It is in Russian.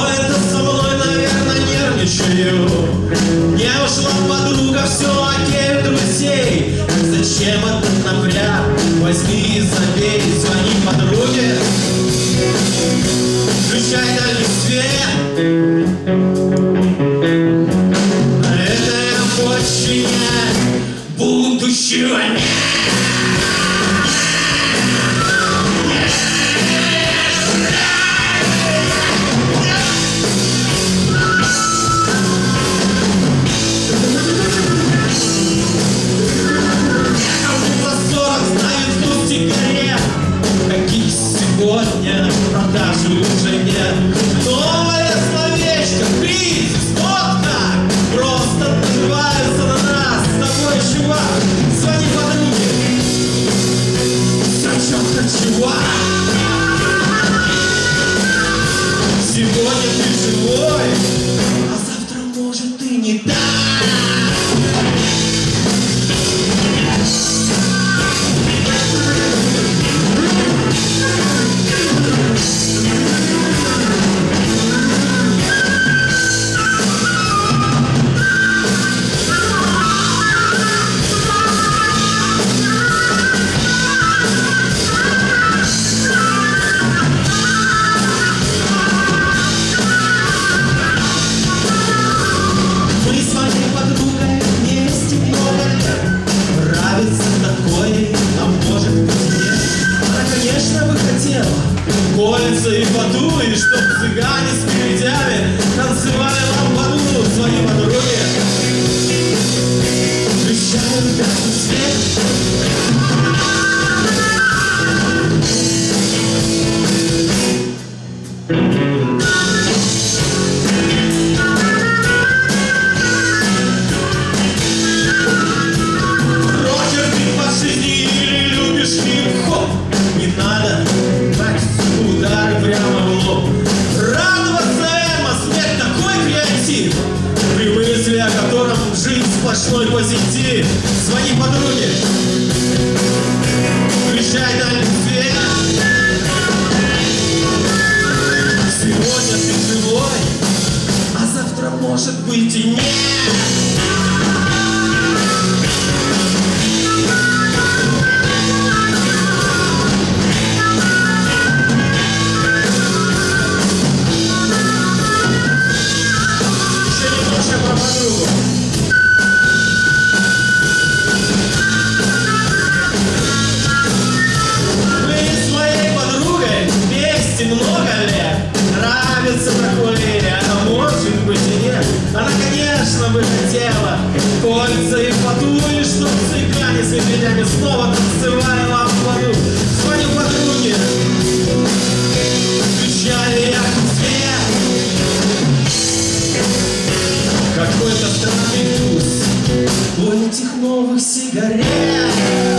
Кто это со мной, наверное, нервничаю? Мне ушла подруга, все а окей, друзей. Зачем этот напряг? Возьми и забей, звони подруге. Включай дальний свет. Это я больше не будущего нет. to me. этих новых сигарет.